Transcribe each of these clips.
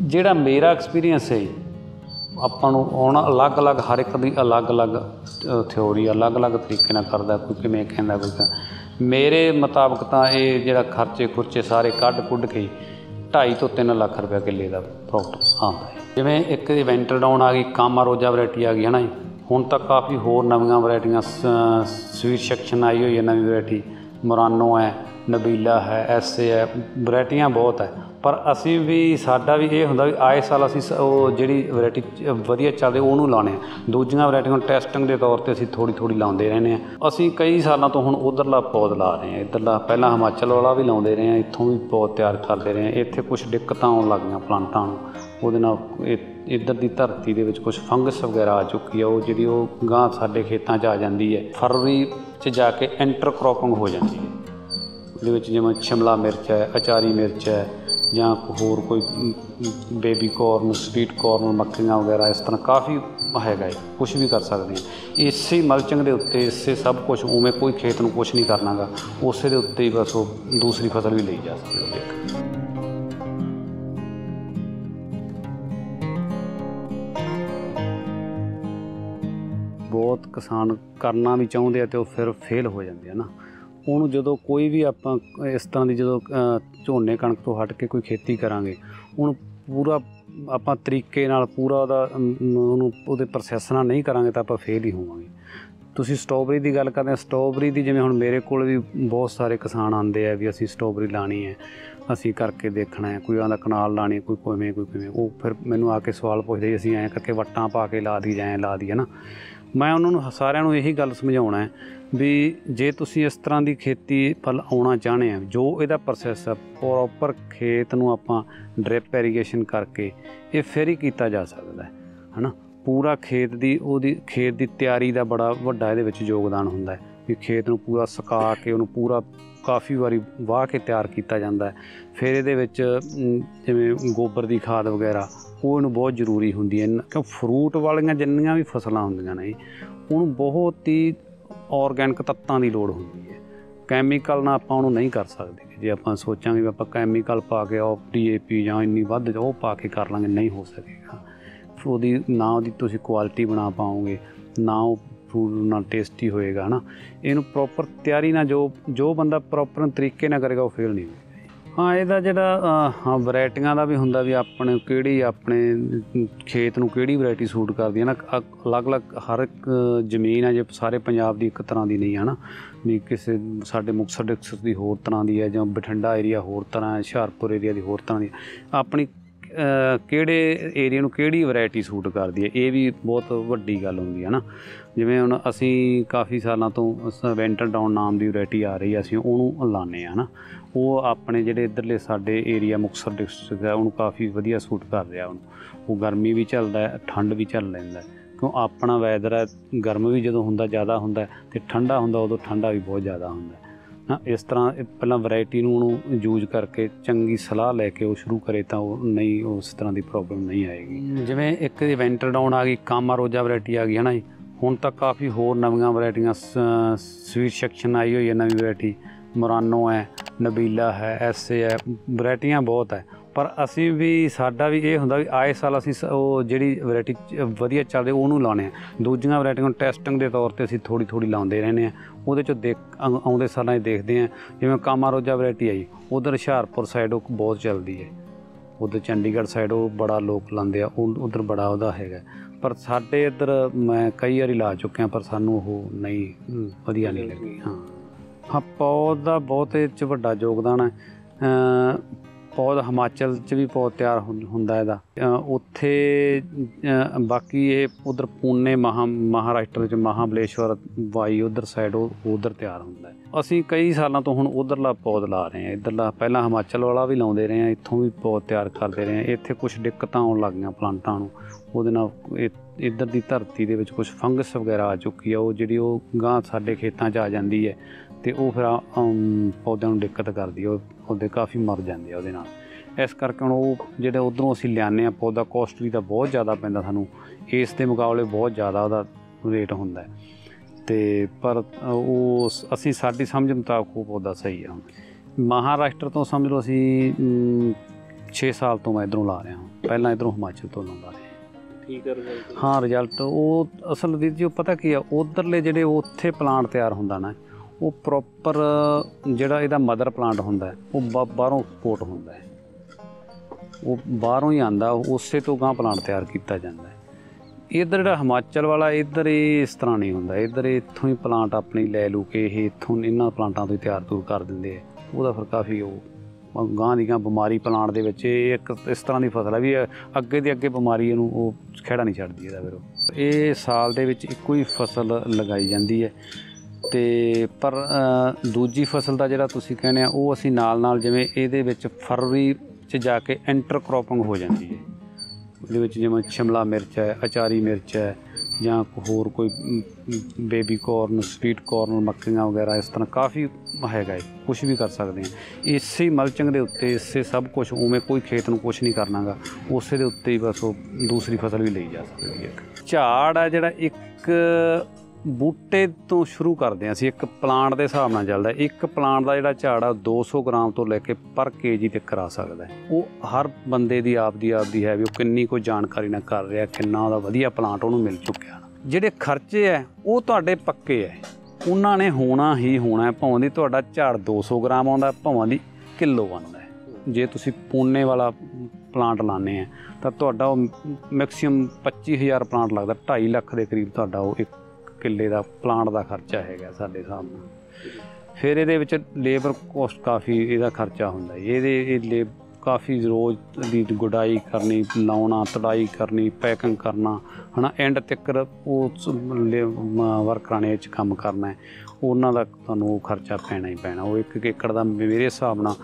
ਜਿਹੜਾ ਮੇਰਾ ਐਕਸਪੀਰੀਅੰਸ ਹੈ ਆਪਾਂ ਨੂੰ ਆਉਣਾ ਅਲੱਗ-ਅਲੱਗ, ਹਰ ਇੱਕ ਦੀ ਅਲੱਗ-ਅਲੱਗ ਥਿਉਰੀ ਅਲੱਗ-ਅਲੱਗ ਤਰੀਕੇ ਨਾਲ ਕਰਦਾ, ਕੋਈ ਕਿਵੇਂ ਕਹਿੰਦਾ, ਕੋਈ ਮੇਰੇ ਮੁਤਾਬਕ ਤਾਂ ਇਹ ਜਿਹੜਾ ਖਰਚੇ ਖੁਰਚੇ ਸਾਰੇ ਕੱਢ ਕੁੱਢ ਕੇ 2.5 ਤੋਂ 3 ਲੱਖ ਰੁਪਏ ਕਿੱਲੇ ਦਾ ਪ੍ਰੋਫਿਟ ਆਉਂਦਾ ਹੈ। ਜਿਵੇਂ ਇੱਕ ਦੀ ਵੈਂਟਰ ਡਾਊਨ ਆ ਗਈ, ਕਾਮਾ ਰੋਜਾ ਵੈਰਾਈਟੀ ਆ ਗਈ ਹੈ ਨਾ ਜੀ। ਹੁਣ ਤੱਕ ਕਾਫੀ ਹੋਰ ਨਵੀਆਂ ਵੈਰਾਈਟੀਆਂ ਸਵੀਟ ਸੈਕਸ਼ਨ ਆਈ ਹੋਈ ਹੈ, ਨਵੀਂ ਵੈਰਾਈਟੀ ਮੋਰਾਨੋ ਹੈ ਨਬੀਲਾ ਹੈ, ਐਸੇ ਹੈ, ਵੈਰਾਈਟੀਆਂ ਬਹੁਤ ਹੈ। ਪਰ ਅਸੀਂ ਵੀ, ਸਾਡਾ ਵੀ ਇਹ ਹੁੰਦਾ ਵੀ ਆਏ ਸਾਲ ਅਸੀਂ ਸ- ਉਹ ਜਿਹੜੀ ਵੈਰਾਈਟੀ ਵਧੀਆ ਚੱਲਦੀ, ਉਹਨੂੰ ਲਾਉਣੇ ਆ ਦੂਜੀਆਂ ਵੈਰਾਈਟੀਆਂ ਟੈਸਟਿੰਗ ਦੇ ਤੌਰ ਤੇ ਅਸੀਂ ਥੋੜੀ ਥੋੜੀ ਲਾਉਂਦੇ ਰਹਿੰਦੇ ਆ ਅਸੀਂ ਕਈ ਸਾਲਾਂ ਤੋਂ ਹੁਣ ਉਧਰਲਾ ਪੌਦ ਲਾ ਰਹੇ ਆ ਇਧਰਲਾ, ਪਹਿਲਾਂ ਹਿਮਾਚਲ ਵਾਲਾ ਵੀ ਲਾਉਂਦੇ ਰਹੇ ਆ ਇੱਥੋਂ ਵੀ ਪੌਦ ਤਿਆਰ ਕਰਦੇ ਰਹੇ ਆ ਇੱਥੇ ਕੁਝ ਦਿੱਕਤਾਂ ਆਉਣ ਲੱਗੀਆਂ ਪਲਾਂਟਾਂ ਨੂੰ। ਉਹਦੇ ਨਾਲ ਇਹ- ਇੱਧਰ ਦੀ ਧਰਤੀ ਦੇ ਵਿੱਚ ਕੁਝ ਫੰਗਸ ਵਗੈਰਾ ਆ ਚੁੱਕੀ ਆ, ਉਹ ਜਿਹੜੀ ਉਹ ਗਾਂ ਸਾਡੇ ਖੇਤਾਂ 'ਚ ਆ ਜਾਂਦੀ ਹੈ। ਫਰਵਰੀ 'ਚ ਜਾ ਕੇ ਇੰਟਰ ਕ੍ਰੋਪਿੰਗ ਹੋ ਜਾਂਦੀ ਹੈ। ਦੇ ਵਿੱਚ ਜਿਵੇਂ ਸ਼ਿਮਲਾ ਮਿਰਚ ਹੈ, ਅਚਾਰੀ ਮਿਰਚ ਹੈ, ਜਾਂ ਹੋਰ ਕੋਈ ਬੇਬੀ ਕੋਰਨ ਸਵੀਟ ਕੋਰਨ ਮੱਖੀਆਂ ਵਗੈਰਾ, ਇਸ ਤਰ੍ਹਾਂ ਕਾਫੀ ਹੈਗਾ ਹੈ ਕੁਝ ਵੀ ਕਰ ਸਕਦੇ ਹਾਂ। ਇਸੇ ਮਲਚਿੰਗ ਦੇ ਉੱਤੇ ਇਸੇ ਸਭ ਕੁਝ ਉਵੇਂ ਕੋਈ ਖੇਤ ਨੂੰ ਕੁਝ ਨਹੀਂ ਕਰਨਾਗਾ, ਉਸੇ ਦੇ ਉੱਤੇ ਹੀ ਬਸ ਉਹ ਦੂਸਰੀ ਫਸਲ ਵੀ ਲਈ ਜਾ ਸਕਦੀ ਹੈ। ਬਹੁਤ ਕਿਸਾਨ ਕਰਨਾ ਵੀ ਚਾਹੁੰਦੇ ਆ ਤੇ ਉਹ ਫਿਰ ਫੇਲ ਹੋ ਜਾਂਦੇ ਆ ਨਾ। ਉਹਨੂੰ ਜਦੋਂ ਕੋਈ ਵੀ ਆਪਾਂ, ਇਸ ਤਰ੍ਹਾਂ ਦੀ ਜਦੋਂ ਝੋਨੇ ਕਣਕ ਤੋਂ ਹਟ ਕੇ ਕੋਈ ਖੇਤੀ ਕਰਾਂਗੇ ਉਹਨੂੰ ਪੂਰਾ ਆਪਾਂ ਤਰੀਕੇ ਨਾਲ ਪੂਰਾ ਉਹਦਾ ਉਹਨੂੰ, ਉਹਦੇ ਪ੍ਰੋਸੈਸ ਨਾਲ ਨਹੀਂ ਕਰਾਂਗੇ ਤਾਂ ਆਪਾਂ ਫੇਲ ਹੀ ਹੋਵਾਂਗੇ। ਤੁਸੀਂ ਸਟ੍ਰਾਬੇਰੀ ਦੀ ਗੱਲ ਕਰਦੇ ਆ ਸਟ੍ਰਾਬੇਰੀ ਦੀ ਜਿਵੇਂ ਹੁਣ ਮੇਰੇ ਕੋਲ ਵੀ ਬਹੁਤ ਸਾਰੇ ਕਿਸਾਨ ਆਉਂਦੇ ਆ ਵੀ ਅਸੀਂ ਸਟ੍ਰਾਬੇਰੀ ਲਾਣੀ ਹੈ। ਅਸੀਂ ਕਰਕੇ ਦੇਖਣਾ ਹੈ, ਕੋਈ ਆਂਦਾ ਕਨਾਲ ਲਾਣੀ, ਕੋਈ ਕਿਵੇਂ ਕੋਈ ਕਿਵੇਂ। ਉਹ ਫਿਰ ਮੈਨੂੰ ਆ ਕੇ ਸਵਾਲ ਪੁੱਛਦੇ ਅਸੀਂ ਐਂ ਕਰਕੇ ਵੱਟਾਂ ਪਾ ਕੇ ਲਾ ਦੀ ਜਾਂ ਐਂ ਲਾ ਦੀ ਹੈ ਨਾ। ਮੈਂ ਉਹਨਾਂ ਨੂੰ ਸਾਰਿਆਂ ਨੂੰ ਇਹੀ ਗੱਲ ਸਮਝਾਉਣਾ ਹੈ ਵੀ ਜੇ ਤੁਸੀਂ ਇਸ ਤਰ੍ਹਾਂ ਦੀ ਖੇਤੀ ਫਲ ਆਉਣਾ ਚਾਹੁੰਦੇ ਆ ਜੋ ਇਹਦਾ ਪ੍ਰੋਸੈਸ ਹੈ ਪ੍ਰੋਪਰ ਖੇਤ ਨੂੰ ਆਪਾਂ ਡ੍ਰਿਪ ਇਰੀਗੇਸ਼ਨ ਕਰਕੇ ਇਹ ਫਿਰ ਹੀ ਕੀਤਾ ਜਾ ਸਕਦਾ ਹੈ, ਹਨਾ? ਪੂਰਾ ਖੇਤ ਦੀ, ਉਹਦੀ, ਖੇਤ ਦੀ ਤਿਆਰੀ ਦਾ ਬੜਾ ਵੱਡਾ ਇਹਦੇ ਵਿੱਚ ਯੋਗਦਾਨ ਹੁੰਦਾ ਹੈ। ਵੀ ਖੇਤ ਨੂੰ ਪੂਰਾ ਸੁਕਾ ਕੇ ਉਹਨੂੰ ਪੂਰਾ ਕਾਫੀ ਵਾਰੀ ਵਾਹ ਕੇ ਤਿਆਰ ਕੀਤਾ ਜਾਂਦਾ ਫਿਰ ਇਹਦੇ ਵਿੱਚ ਜਿਵੇਂ ਗੋਬਰ ਦੀ ਖਾਦ ਵਗੈਰਾ, ਉਹ ਇਹਨੂੰ ਬਹੁਤ ਜ਼ਰੂਰੀ ਹੁੰਦੀ ਹੈ। ਕਿਉਂ ਫਰੂਟ ਵਾਲੀਆਂ ਜਿੰਨੀਆਂ ਵੀ ਫਸਲਾਂ ਹੁੰਦੀਆਂ ਨੇ, ਉਹਨੂੰ ਬਹੁਤ ਹੀ ਆਰਗੈਨਿਕ ਤੱਤਾਂ ਦੀ ਲੋੜ ਹੁੰਦੀ ਹੈ। ਕੈਮੀਕਲ ਨਾਲ ਆਪਾਂ ਉਹਨੂੰ ਨਹੀਂ ਕਰ ਸਕਦੇ ਜੇ ਆਪਾਂ ਸੋਚਾਂਗੇ ਵੀ ਆਪਾਂ ਕੈਮੀਕਲ ਪਾ ਕੇ ਉਹ ਡੀਏਪੀ ਜਾਂ ਇੰਨੀ ਵੱਧ ਉਹ ਪਾ ਕੇ ਕਰ ਲਾਂਗੇ, ਨਹੀਂ ਹੋ ਸਕੇਗਾ। ਉਹਦੀ ਨਾ ਉਹਦੀ ਤੁਸੀਂ ਕੁਆਲਿਟੀ ਬਣਾ ਪਾਓਗੇ, ਨਾ ਉਹ ਫੂਡ ਨਾਲ ਟੇਸਟੀ ਹੋਏਗਾ, ਹਨਾ? ਇਹਨੂੰ ਪ੍ਰੋਪਰ ਤਿਆਰੀ ਨਾਲ ਜੋ ਜੋ ਬੰਦਾ ਪ੍ਰੋਪਰ ਤਰੀਕੇ ਨਾਲ ਕਰੇਗਾ, ਉਹ ਫੇਲ ਨਹੀਂ ਹੋਏਗਾ। ਹਾਂ, ਇਹਦਾ ਜਿਹੜਾ ਹਾਂ, ਵੈਰਾਈਟੀਆਂ ਦਾ ਵੀ ਹੁੰਦਾ ਵੀ ਆਪਣੇ ਕਿਹੜੀ ਆਪਣੇ ਖੇਤ ਨੂੰ ਕਿਹੜੀ ਵੈਰਾਈਟੀ ਸੂਟ ਕਰਦੀ ਹੈ ਨਾ? ਅ- ਅਲੱਗ-ਅਲੱਗ ਹਰ ਇੱਕ ਜ਼ਮੀਨ ਹੈ, ਜੇ ਸਾਰੇ ਪੰਜਾਬ ਦੀ ਇੱਕ ਤਰ੍ਹਾਂ ਦੀ ਨਹੀਂ ਹੈ ਨਾ ਵੀ ਕਿਸੇ ਸਾਡੇ ਮੁਕਤਸਰ ਡਿਸਟ੍ਰਿਕਟ ਦੀ ਹੋਰ ਤਰ੍ਹਾਂ ਦੀ ਹੈ ਜਾਂ ਬਠਿੰਡਾ ਏਰੀਆ ਹੋਰ ਤਰ੍ਹਾਂ ਹੈ, ਹੁਸ਼ਿਆਰਪੁਰ ਏਰੀਆ ਦੀ ਹੋਰ ਤਰ੍ਹਾਂ ਦੀ ਆਪਣੀ ਕਿਹੜੇ ਏਰੀਆ ਨੂੰ ਕਿਹੜੀ ਵੈਰਾਈਟੀ ਸੂਟ ਕਰਦੀ ਹੈ? ਇਹ ਵੀ ਬਹੁਤ ਵੱਡੀ ਗੱਲ ਹੁੰਦੀ ਹੈ ਨਾ। ਜਿਵੇਂ ਹੁਣ ਅਸੀਂ ਕਾਫੀ ਸਾਲਾਂ ਤੋਂ ਵੈਂਟਰ ਡਾਊਨ ਨਾਮ ਦੀ ਵੈਰਾਈਟੀ ਆ ਰਹੀ ਹੈ, ਅਸੀਂ ਉਹਨੂੰ ਲਾਣੇ ਆ ਨਾ। ਉਹ ਆਪਣੇ ਜਿਹੜੇ ਇਧਰਲੇ ਸਾਡੇ ਏਰੀਆ ਮੁਕਤਸਰ ਡਿਸਟ੍ਰਿਕਟ ਹੈ, ਉਹਨੂੰ ਕਾਫੀ ਵਧੀਆ ਸੂਟ ਕਰ ਰਿਹਾ ਉਹਨੂੰ। ਉਹ ਗਰਮੀ ਵੀ ਚੱਲਦਾ ਹੈ, ਠੰਡ ਵੀ ਚੱਲ ਲੈਂਦਾ ਕਿਉਂ? ਆਪਣਾ ਵੈਦਰ ਹੈ, ਗਰਮ ਵੀ ਜਦੋਂ ਹੁੰਦਾ ਜ਼ਿਆਦਾ ਹੁੰਦਾ ਹੈ ਤੇ ਠੰਡਾ ਹੁੰਦਾ, ਉਦੋਂ ਠੰਡਾ ਵੀ ਬਹੁਤ ਜ਼ਿਆਦਾ ਹੁੰਦਾ ਇਸ ਤਰ੍ਹਾਂ ਪਹਿਲਾਂ ਵੈਰਾਈਟੀ ਨੂੰ ਉਹਨੂੰ ਯੂਜ਼ ਕਰਕੇ ਚੰਗੀ ਸਲਾਹ ਲੈ ਕੇ ਉਹ ਸ਼ੁਰੂ ਕਰੇ ਤਾਂ ਉਹ ਨਹੀਂ ਉਸ ਤਰ੍ਹਾਂ ਦੀ ਪ੍ਰੋਬਲਮ ਨਹੀਂ ਆਏਗੀ। ਜਿਵੇਂ ਇੱਕ ਵੈਂਟਰ ਡਾਊਨ ਆ ਗਈ ਕਾਮਾ ਰੋਜਾ ਵੈਰਾਈਟੀ ਆ ਗਈ ਹੈ ਨਾ ਜੀ। ਹੁਣ ਤੱਕ ਕਾਫੀ ਹੋਰ ਨਵੀਆਂ ਵੈਰਾਈਟੀਆਂ ਸਵੀਟ ਸੈਕਸ਼ਨ ਆਈ ਹੋਈ ਹੈ ਨਵੀਂ ਵੈਰਾਈਟੀ ਮੁਰਾਨੋ ਹੈ ਨਬੀਲਾ ਹੈ ਐਸਏ ਹੈ ਵੈਰਾਈਟੀਆਂ ਬਹੁਤ ਹੈ। ਪਰ ਅਸੀਂ ਵੀ ਸਾਡਾ ਵੀ ਇਹ ਹੁੰਦਾ ਵੀ ਆਏ ਸਾਲ ਅਸੀਂ ਸ- ਉਹ ਜਿਹੜੀ ਵੈਰਾਈਟੀ ਵਧੀਆ ਚੱਲਦੀ ਉਹਨੂੰ ਲਾਉਣੇ ਆ। ਦੂਜੀਆਂ ਵੈਰਾਈਟੀਆਂ ਨੂੰ ਟੈਸਟਿੰਗ ਦੇ ਤੌਰ ਤੇ ਅਸੀਂ ਥੋੜੀ ਥੋੜੀ ਲਾਉਂਦੇ ਰਹਿੰਦੇ ਆ। ਉਹਦੇ ਚੋਂ ਦੇਖ ਆਉ- ਆਉਂਦੇ ਸਾਲਾਂ 'ਚ ਦੇਖਦੇ ਆ। ਜਿਵੇਂ ਕਾਮਾ ਰੋਜਾ ਵੈਰਾਈਟੀ ਆਈ ਉਧਰ ਹੁਸ਼ਿਆਰਪੁਰ ਸਾਈਡ ਉਹ ਬਹੁਤ ਚੱਲਦੀ ਹੈ। ਉਧਰ ਚੰਡੀਗੜ੍ਹ ਸਾਈਡ ਉਹ ਬੜਾ ਲੋਕ ਲਾਉਂਦੇ ਆ ਉਧਰ ਬੜਾ ਉਹਦਾ ਹੈਗਾ। ਪਰ ਸਾਡੇ ਇੱਧਰ ਮੈਂ ਕਈ ਵਾਰੀ ਲਾ ਚੁੱਕਿਆ ਪਰ ਸਾਨੂੰ ਉਹ ਨਹੀਂ ਅਮ, ਵਧੀਆ ਨਹੀਂ ਲੱਗੀ ਹਾਂ। ਹਾਂ ਪੌਦ ਦਾ ਬਹੁਤ ਇਹ 'ਚ ਵੱਡਾ ਯੋਗਦਾਨ ਹੈ। ਅ, ਪੌਦ ਹਿਮਾਚਲ 'ਚ ਵੀ ਪੌਦ ਤਿਆਰ ਹੁੰ- ਹੁੰਦਾ ਇਹਦਾ। ਉੱਥੇ ਬਾਕੀ ਇਹ ਉਧਰ ਪੂਨੇ ਮਹਾ, ਮਹਾਰਾਸ਼ਟਰ ਵਿੱਚ ਮਹਾਬਲੇਸ਼ਵਰ ਵਾਈ ਉਧਰ ਸਾਈਡ ਉਧਰ ਤਿਆਰ ਹੁੰਦਾ ਅਸੀਂ ਕਈ ਸਾਲਾਂ ਤੋਂ ਹੁਣ ਉਧਰਲਾ ਪੌਦ ਲਾ ਰਹੇ ਹਾਂ। ਇਧਰਲਾ ਪਹਿਲਾਂ ਹਿਮਾਚਲ ਵਾਲਾ ਵੀ ਲਾਉਂਦੇ ਰਹੇ ਹਾਂ, ਇੱਥੋਂ ਵੀ ਪੌਦ ਤਿਆਰ ਕਰਦੇ ਰਹੇ ਹਾਂ। ਇੱਥੇ ਕੁਝ ਦਿੱਕਤਾਂ ਆਉਣ ਲੱਗ ਗਈਆਂ ਪਲਾਂਟਾਂ ਨੂੰ। ਉਹਦੇ ਨਾਲ ਇਹ- ਇੱਧਰ ਦੀ ਧਰਤੀ ਦੇ ਵਿੱਚ ਕੁਝ ਫੰਗਸ ਵਗੈਰਾ ਆ ਚੁੱਕੀ ਆ। ਉਹ ਜਿਹੜੀ ਉਹ ਗਾਂ ਸਾਡੇ ਖੇਤਾਂ 'ਚ ਆ ਜਾਂਦੀ ਹੈ ਤੇ ਉਹ ਫਿਰ ਪੌਦਿਆਂ ਨੂੰ ਦਿੱਕਤ ਕਰਦੀ ਉਹ ਪੌਦੇ ਕਾਫੀ ਮਰ ਜਾਂਦੇ ਆ ਉਹਦੇ ਨਾਲ। ਇਸ ਕਰਕੇ ਹੁਣ ਉਹ ਜਿਹੜੇ ਉਧਰੋਂ ਅਸੀਂ ਲਿਆਉਂਦੇ ਆ ਪੌਦਾ ਕੋਸਟਲੀ ਦਾ ਬਹੁਤ ਜ਼ਿਆਦਾ ਪੈਂਦਾ ਸਾਨੂੰ। ਇਸ ਦੇ ਮੁਕਾਬਲੇ ਬਹੁਤ ਜ਼ਿਆਦਾ ਉਹਦਾ ਰੇਟ ਹੁੰਦਾ। ਤੇ ਪਰ ਉਹ ਅਸੀਂ ਸਾਡੀ ਸਮਝ ਮੁਤਾਬਕ ਉਹ ਪੌਦਾ ਸਹੀ ਆ ਮਹਾਰਾਸ਼ਟਰ ਤੋਂ ਸਮਝ ਲਓ ਅਸੀਂ 6 ਸਾਲ ਤੋਂ ਮੈਂ ਇਧਰੋਂ ਲਾ ਰਿਹਾ ਹਾਂ। ਪਹਿਲਾਂ ਇਧਰੋਂ ਹਿਮਾਚਲ ਤੋਂ ਲਾਉਂਦਾ ਸੀ ਠੀਕ ਹੈ ਰਿਜ਼ਲਟ ਹਾਂ ਰਿਜ਼ਲਟ ਉਹ ਅਸਲ ਵੀਰ ਜੀ ਉਹ ਪਤਾ ਕੀ ਆ ਉਧਰਲੇ ਜਿਹੜੇ ਉੱਥੇ ਪਲਾਂਟ ਤਿਆਰ ਹੁੰਦਾ ਨਾ ਉਹ ਪ੍ਰੋਪਰ ਜਿਹੜਾ ਇਹਦਾ ਮਦਰ ਪਲਾਂਟ ਹੁੰਦਾ ਉਹ ਬਾ- ਬਾਹਰੋਂ ਸਪੋਰਟ ਹੁੰਦਾ ਹੈ। ਉਹ ਬਾਹਰੋਂ ਹੀ ਆਂਦਾ ਉਸੇ ਤੋਂ ਗਾਂ ਪਲਾਂਟ ਤਿਆਰ ਕੀਤਾ ਜਾਂਦਾ ਹੈ। ਇਧਰ ਜਿਹੜਾ ਹਿਮਾਚਲ ਵਾਲਾ, ਇਧਰ ਇਹ ਇਸ ਤਰ੍ਹਾਂ ਨਹੀਂ ਹੁੰਦਾ। ਇਧਰ ਇੱਥੋਂ ਹੀ ਪਲਾਂਟ ਆਪਣੀ ਲੈ ਲੂ ਕੇ ਇਹ ਇੱਥੋਂ ਇਹਨਾਂ ਪਲਾਂਟਾਂ ਤੋਂ ਹੀ ਤਿਆਰ ਤੁਰ ਕਰ ਦਿੰਦੇ ਆ ਉਹਦਾ ਫਿਰ ਕਾਫੀ ਉਹ ਗਾਂ ਦੀ ਗਾਂ ਬਿਮਾਰੀ ਪਲਾਂਟ ਦੇ ਵਿੱਚ ਇਹ ਇੱਕ ਇਸ ਤਰ੍ਹਾਂ ਦੀ ਫਸਲ ਹੈ ਵੀ ਅੱਗੇ ਦੀ ਅੱਗੇ ਬਿਮਾਰੀ ਇਹਨੂੰ ਉਹ ਖੇੜਾ ਨਹੀਂ ਛੱਡਦੀ ਇਹਦਾ ਫਿਰ ਉਹ। ਇਹ ਸਾਲ ਦੇ ਵਿੱਚ ਇੱਕੋ ਹੀ ਫਸਲ ਲਗਾਈ ਜਾਂਦੀ ਹੈ। ਤੇ ਪਰ ਦੂਜੀ ਫਸਲ ਦਾ ਜਿਹੜਾ ਤੁਸੀਂ ਕਹਿੰਦੇ ਆ, ਉਹ ਅਸੀਂ ਨਾਲ ਨਾਲ ਜਿਵੇਂ ਇਹਦੇ ਵਿੱਚ ਫਰਵਰੀ 'ਚ ਜਾ ਕੇ ਇੰਟਰ ਕ੍ਰੋਪਿੰਗ ਹੋ ਜਾਂਦੀ ਹੈ। ਉਹਦੇ ਵਿੱਚ ਜਿਵੇਂ ਸ਼ਿਮਲਾ ਮਿਰਚ ਹੈ, ਅਚਾਰੀ ਮਿਰਚ ਹੈ, ਜਾਂ ਹੋਰ ਕੋਈ ਬੇਬੀ ਕੋਰਨ, ਸਵੀਟ ਕੋਰਨ, ਮੱਕੀਆਂ ਵਗੈਰਾ, ਇਸ ਤਰ੍ਹਾਂ ਕਾਫੀ ਹੈਗਾ ਹੈ ਕੁਝ ਵੀ ਕਰ ਸਕਦੇ ਹਾਂ। ਇਸੇ ਮਲਚਿੰਗ ਦੇ ਉੱਤੇ, ਇਸੇ ਸਭ ਕੁਝ ਉਵੇਂ ਕੋਈ ਖੇਤ ਨੂੰ ਕੁਝ ਨਹੀਂ ਕਰਨਾਗਾ, ਉਸੇ ਦੇ ਉੱਤੇ ਹੀ ਬਸ ਉਹ ਦੂਸਰੀ ਫਸਲ ਵੀ ਲਈ ਜਾ ਸਕਦੀ ਹੈ। ਝਾੜ ਹੈ ਜਿਹੜਾ ਇੱਕ ਬੂਟੇ ਤੋਂ ਸ਼ੁਰੂ ਕਰਦੇ ਹਾਂ। ਅਸੀਂ ਇੱਕ ਪਲਾਂਟ ਦੇ ਹਿਸਾਬ ਨਾਲ ਚੱਲਦਾ ਇੱਕ ਪਲਾਂਟ ਦਾ ਜਿਹੜਾ ਝਾੜ ਆ 200 ਗ੍ਰਾਮ ਤੋਂ ਲੈ ਕੇ ਪਰ ਕੇਜੀ ਤੱਕ ਕਰਾ ਸਕਦਾ ਉਹ ਹਰ ਬੰਦੇ ਦੀ, ਆਪਦੀ ਆਪਦੀ ਹੈ ਵੀ ਉਹ ਕਿੰਨੀ ਕੋਈ ਜਾਣਕਾਰੀ ਨਾਲ ਕਰ ਰਿਹਾ, ਕਿੰਨਾ ਉਹਦਾ ਵਧੀਆ ਪਲਾਂਟ ਉਹਨੂੰ ਮਿਲ ਚੁੱਕਿਆ। ਜਿਹੜੇ ਖਰਚੇ ਹੈ, ਉਹ ਤੁਹਾਡੇ ਪੱਕੇ ਹੈ। ਉਹਨਾਂ ਨੇ ਹੋਣਾ ਹੀ ਹੋਣਾ ਭਾਵੇਂ ਦੀ ਤੁਹਾਡਾ ਝਾੜ 200 ਗ੍ਰਾਮ ਆਉਂਦਾ ਭਾਵੇਂ ਦੀ ਕਿਲੋ ਆਉਂਦਾ ਜੇ ਤੁਸੀਂ ਪੂਨੇ ਵਾਲਾ ਪਲਾਂਟ ਲਾਣੇ ਆ ਤਾਂ ਤੁਹਾਡਾ ਉਹ ਮੈਕਸਿਮਮ 25000 ਪਲਾਂਟ ਲੱਗਦਾ। 2.5 ਲੱਖ ਦੇ ਕਰੀਬ ਤੁਹਾਡਾ ਉਹ ਇੱਕ ਕਿੱਲੇ ਦਾ ਪਲਾਂਟ ਦਾ ਖਰਚਾ ਹੈਗਾ ਸਾਡੇ ਹਿਸਾਬ ਨਾਲ। ਫਿਰ ਇਹਦੇ ਵਿੱਚ ਲੇਬਰ ਕੋਸਟ ਕਾਫੀ ਇਹਦਾ ਖਰਚਾ ਹੁੰਦਾ ਹੈ ਇਹਦੇ, ਇਹ ਲੇਬ ਕਾਫੀ ਰੋਜ਼ ਦੀ ਗੁਡਾਈ ਕਰਨੀ, ਲਾਉਣਾ, ਤੜਾਈ ਕਰਨੀ ਪੈਕਿੰਗ ਕਰਨਾ, ਹਨਾ ਐਂਡ ਤੱਕ ਉਹ ਲੇ- ਵਰਕਰਾਂ ਨੇ ਇਹ 'ਚ ਕੰਮ ਕਰਨਾ ਉਹਨਾਂ ਦਾ ਤੁਹਾਨੂੰ ਉਹ ਖਰਚਾ ਪੈਣਾ ਹੀ ਪੈਣਾ। ਉਹ ਇੱਕ ਇੱਕ ਏਕੜ ਦਾ ਮੇਰੇ ਹਿਸਾਬ ਨਾਲ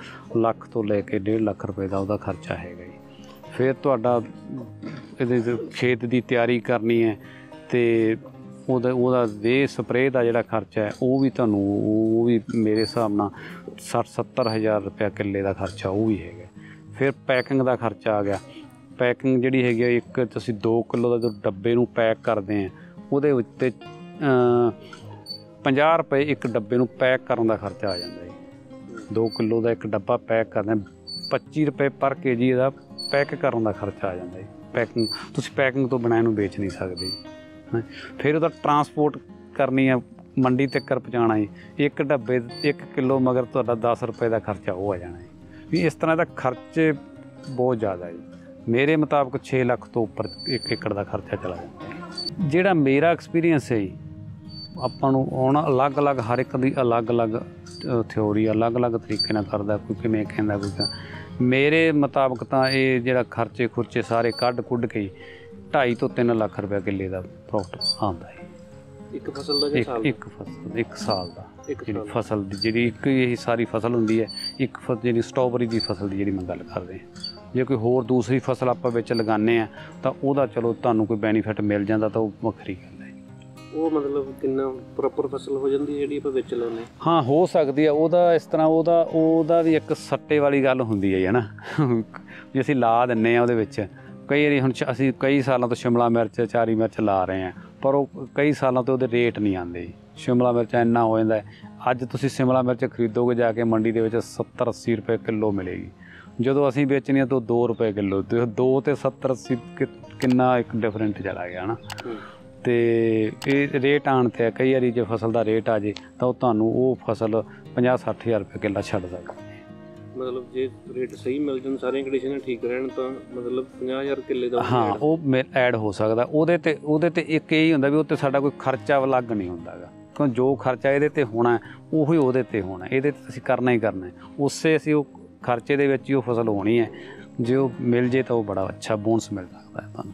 ਲੱਖ ਤੋਂ ਲੈ ਕੇ 1.5 ਲੱਖ ਰੁਪਏ ਦਾ ਉਹਦਾ ਖਰਚਾ ਹੈਗਾ ਜੀ। ਫਿਰ ਤੁਹਾਡਾ ਇਹਦੇ ਖੇਤ ਦੀ ਤਿਆਰੀ ਕਰਨੀ ਹੈ ਤੇ ਉਹਦਾ ਉਹਦਾ ਦੇ ਸਪਰੇਅ ਦਾ ਜਿਹੜਾ ਖਰਚਾ ਹੈ ਉਹ ਵੀ ਤੁਹਾਨੂੰ ਉਹ ਵੀ ਮੇਰੇ ਹਿਸਾਬ ਨਾਲ 60 70 ਹਜ਼ਾਰ ਰੁਪਏ ਕਿੱਲੇ ਦਾ ਖਰਚਾ ਉਹ ਵੀ ਹੈਗਾ। ਫਿਰ ਪੈਕਿੰਗ ਦਾ ਖਰਚਾ ਆ ਗਿਆ। ਪੈਕਿੰਗ ਜਿਹੜੀ ਹੈਗੀ ਆ, ਇੱਕ ਤੁਸੀਂ 2 ਕਿਲੋ ਦਾ ਜੋ ਡੱਬੇ ਨੂੰ ਪੈਕ ਕਰਦੇ ਆ ਉਹਦੇ ਉੱਤੇ ਅ, 50 ਰੁਪਏ ਇੱਕ ਡੱਬੇ ਨੂੰ ਪੈਕ ਕਰਨ ਦਾ ਖਰਚਾ ਆ ਜਾਂਦਾ ਜੀ। 2 ਕਿਲੋ ਦਾ ਇੱਕ ਡੱਬਾ ਪੈਕ ਕਰਦੇ ਆ 25 ਰੁਪਏ ਪਰ ਕੇਜੀ ਇਹਦਾ ਪੈਕ ਕਰਨ ਦਾ ਖਰਚਾ ਆ ਜਾਂਦਾ ਜੀ। ਪੈਕਿੰਗ ਤੁਸੀਂ ਪੈਕਿੰਗ ਤੋਂ ਬਿਨਾਂ ਇਹਨੂੰ ਵੇਚ ਨਹੀਂ ਸਕਦੇ। ਫਿਰ ਉਹਦਾ ਟਰਾਂਸਪੋਰਟ ਕਰਨੀ ਆ, ਮੰਡੀ ਤੱਕ ਪਹੁੰਚਾਉਣਾ ਜੀ। ਇੱਕ ਡੱਬੇ 1 ਕਿਲੋ ਮਗਰ ਤੁਹਾਡਾ 10 ਰੁਪਏ ਦਾ ਖਰਚਾ ਉਹ ਆ ਜਾਣਾ ਜੀ। ਵੀ ਇਸ ਤਰ੍ਹਾਂ ਦਾ ਖਰਚੇ ਬਹੁਤ ਜ਼ਿਆਦਾ ਹੈ ਮੇਰੇ ਮੁਤਾਬਕ 6 ਲੱਖ ਤੋਂ ਉੱਪਰ ਇੱਕ ਏਕੜ ਦਾ ਖਰਚਾ ਚਲਾ ਜਾਂਦਾ ਜਿਹੜਾ ਮੇਰਾ ਐਕਸਪੀਰੀਅੰਸ ਹੈ ਜੀ, ਆਪਾਂ ਨੂੰ ਹੁਣ ਅਲੱਗ-ਅਲੱਗ ਹਰ ਇੱਕ ਦੀ ਅਲੱਗ-ਅਲੱਗ ਥਿਉਰੀ ਅਲੱਗ-ਅਲੱਗ ਤਰੀਕੇ ਨਾਲ ਕਰਦਾ, ਕੋਈ ਕਿਵੇਂ ਕਹਿੰਦਾ, ਕੋਈ ਕਿਵੇਂ। ਮੇਰੇ ਮੁਤਾਬਕ ਤਾਂ ਇਹ ਜਿਹੜਾ ਖਰਚੇ ਖੁਰਚੇ ਸਾਰੇ ਕੱਢ ਕੁੱਢ ਕੇ 2.5 ਤੋਂ 3 ਲੱਖ ਰੁਪਏ ਕਿੱਲੇ ਦਾ ਪ੍ਰੋਫਿਟ ਆਉਂਦਾ ਹੈ ਇੱਕ ਫਸਲ ਦਾ ਜਾਂ ਸਾਲ ਦਾ? ਇੱਕ ਫਸਲ ਇੱਕ ਸਾਲ ਦਾ ਇੱਕ ਜਿਹੜੀ। ਫਸਲ ਦੀ ਜਿਹੜੀ ਇੱਕ ਇਹ ਸਾਰੀ ਫਸਲ ਹੁੰਦੀ ਹੈ ਇੱਕ ਫਸਲ ਜਿਹੜੀ ਸਟ੍ਰਾਬੇਰੀ ਦੀ ਫਸਲ ਦੀ ਜਿਹੜੀ ਮੈਂ ਗੱਲ ਕਰ ਰਿਹਾ ਜੇ ਕੋਈ ਹੋਰ ਦੂਸਰੀ ਫਸਲ ਆਪਾਂ ਵਿੱਚ ਲਗਾਉਂਦੇ ਆ ਤਾਂ ਉਹਦਾ ਚਲੋ ਤੁਹਾਨੂੰ ਕੋਈ ਬੈਨੀਫਿਟ ਮਿਲ ਜਾਂਦਾ ਤਾਂ ਉਹ ਵੱਖਰੀ ਗੱਲ ਹੈ ਉਹ ਮਤਲਬ ਕਿੰਨਾ ਪ੍ਰੋਪਰ ਫਸਲ ਹੋ ਜਾਂਦੀ ਹੈ ਜਿਹੜੀ ਆਪਾਂ ਵਿੱਚ ਲਾਉਂਦੇ ਹਾਂ? ਹਾਂ ਹੋ ਸਕਦੀ ਆ ਉਹਦਾ ਇਸ ਤਰ੍ਹਾਂ ਉਹਦਾ ਉਹਦਾ ਵੀ ਇੱਕ ਸੱਟੇ ਵਾਲੀ ਗੱਲ ਹੁੰਦੀ ਹੈ ਨਾ ਜੇ ਅਸੀਂ ਲਾ ਦਿੰਨੇ ਆ ਉਹਦੇ ਵਿੱਚ ਕਈ ਵਾਰੀ ਹੁਣ ਸ਼- ਅਸੀਂ ਕਈ ਸਾਲਾਂ ਤੋਂ ਸ਼ਿਮਲਾ ਮਿਰਚ ਚਾਰੀ ਮਿਰਚ ਲਾ ਰਹੇ ਆ ਪਰ ਉਹ ਕਈ ਸਾਲਾਂ ਤੋਂ ਉਹਦੇ ਰੇਟ ਨਹੀਂ ਆਉਂਦੇ ਸ਼ਿਮਲਾ ਮਿਰਚ ਇੰਨਾ ਹੋ ਜਾਂਦਾ ਹੈ। ਅੱਜ ਤੁਸੀਂ ਸ਼ਿਮਲਾ ਮਿਰਚ ਖਰੀਦੋਗੇ ਜਾ ਕੇ ਮੰਡੀ ਦੇ ਵਿੱਚ 70 80 ਰੁਪਏ ਕਿਲੋ ਮਿਲੇਗੀ ਜਦੋਂ ਅਸੀਂ ਵੇਚਣੀ ਆ ਤਾਂ 2 ਰੁਪਏ ਕਿਲੋ ਤੇ 2 ਤੇ 70 80 ਕਿ- ਕਿੰਨਾ ਇੱਕ ਡਿਫਰੈਂਟ ਚਲਾ ਗਿਆ ਨਾ ਹੂੰ। ਤੇ ਇਹ ਰੇਟ ਆਣ ਤੇ ਆ, ਕਈ ਵਾਰੀ ਜੇ ਫਸਲ ਦਾ ਰੇਟ ਆ ਜੇ ਤਾਂ ਉਹ ਤੁਹਾਨੂੰ ਉਹ ਫਸਲ 50 60000 ਰੁਪਏ ਕਿੱਲਾ ਛੱਡ ਸਕਦਾ ਮਤਲਬ ਜੇ ਰੇਟ ਸਹੀ ਮਿਲ ਜਾਣ ਸਾਰੀਆਂ ਕੰਡੀਸ਼ਨਾਂ ਠੀਕ ਰਹਿਣ ਤਾਂ ਮਤਲਬ 50000 ਕਿੱਲੇ ਦਾ ਹਾਂ ਉਹ ਐਡ ਹੋ ਸਕਦਾ ਉਹਦੇ ਤੇ ਉਹਦੇ ਤੇ ਇੱਕ ਇਹ ਹੀ ਹੁੰਦਾ ਵੀ ਉੱਤੇ ਸਾਡਾ ਕੋਈ ਖਰਚਾ ਅਲੱਗ ਨਹੀਂ ਹੁੰਦਾਗਾ ਕਿਉਂ ਜੋ ਖਰਚਾ ਇਹਦੇ ਤੇ ਹੋਣਾ ਹੈ, ਉਹੀ ਉਹਦੇ ਤੇ ਹੋਣਾ ਹੈ। ਇਹਦੇ ਤੇ ਅਸੀਂ ਕਰਨਾ ਹੀ ਕਰਨਾ ਹੈ। ਉਸੇ ਅਸੀਂ ਉਹ ਖਰਚੇ ਦੇ ਵਿੱਚ ਹੀ ਉਹ ਫਸਲ ਹੋਣੀ ਹੈ ਜੇ ਉਹ ਮਿਲ ਜੇ ਤਾਂ ਉਹ ਬੜਾ ਅੱਛਾ ਬੋਨਸ ਮਿਲ ਸਕਦਾ ਹੈ ਤੁਹਾਨੂੰ